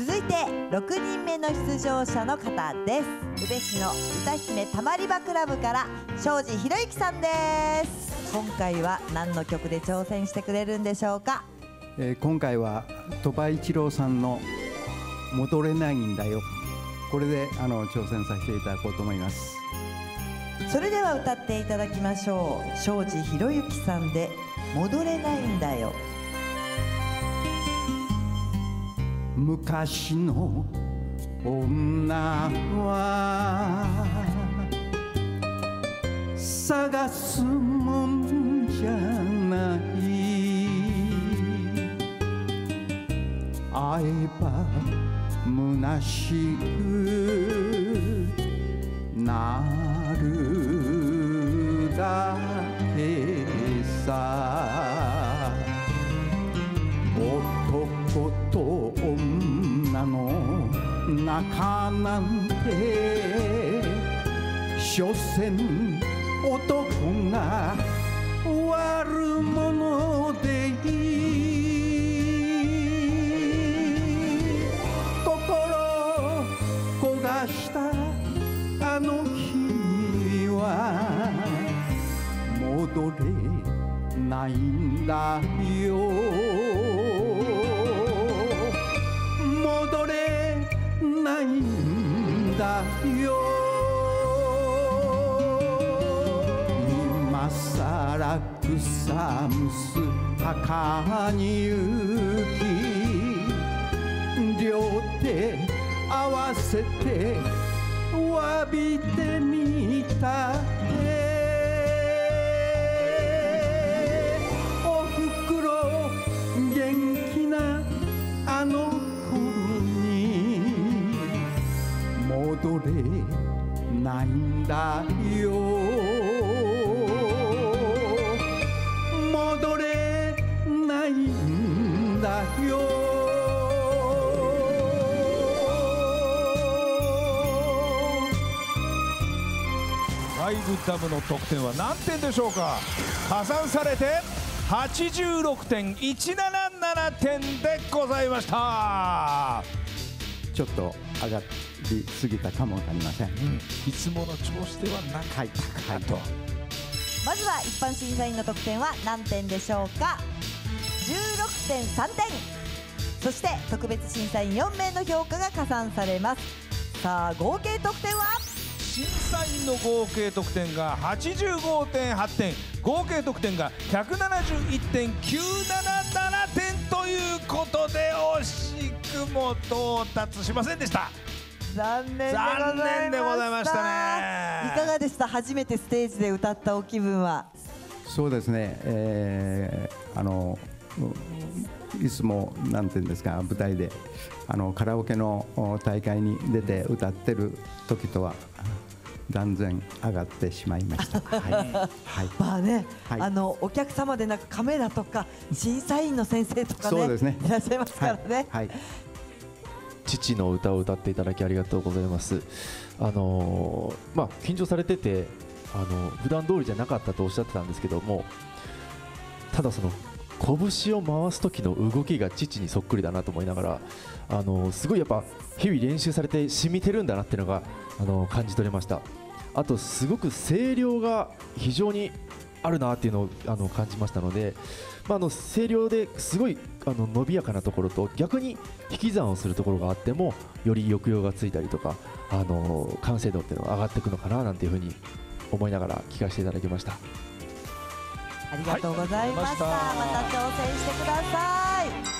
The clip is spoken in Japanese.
続いて6人目の出場者の方です。宇部市の歌姫たまり場クラブから庄司博之さんです。今回は何の曲で挑戦してくれるんでしょうか、えー、今回は鳥羽一郎さんの戻れないんだよ。これであの挑戦させていただこうと思います。それでは歌っていただきましょう。庄司博之さんで戻れないんだよ昔の女は探すもんじゃない。会えば虚しくなるだ仲なんて所詮男が悪者でいい。心焦がしたあの日は戻れないんだよ。ないんだよ。今さら草むす墓に行き両手合わせて詫びてみた。戻れないんだよ。戻れないんだよ。ファイブダムの得点は何点でしょうか？加算されて86.177点でございました。ちょっと上がりすぎたかもわかりません、うん、いつもの調子ではなかった。かと、まずは一般審査員の得点は何点でしょうか？16.3点そして特別審査員4名の評価が加算されます。さあ合計得点は？審査員の合計得点が85.8点合計得点が171.977点ということで惜しくも到達しませんでした。残念でございました。ね。いかがでした？初めてステージで歌ったお気分は。そうですね、えー、あのいつもなんていうんですか？舞台であのカラオケの大会に出て歌ってる時とは断然上がってしまいました。はい、はい、まあね、はい、あのお客様でなくカメラとか審査員の先生とかね、そうですね。いらっしゃいますからね。はい、はい、父の歌を歌っていただきありがとうございます。あのー、まあ緊張されてて、あの普段通りじゃなかったとおっしゃってたんですけども、ただその拳を回す時の動きが父にそっくりだなと思いながら、あのすごいやっぱ日々練習されて染みてるんだなっていうのがあの感じ取れましたあとすごく声量が非常にあるなっていうのをあの感じましたので、まあ、あの声量ですごいあの伸びやかなところと逆に引き算をするところがあってもより抑揚がついたりとかあの完成度っていうのが上がっていくのかななんていうふうに思いながら聞かせていただきました。ありがとうございました、はい、また挑戦してください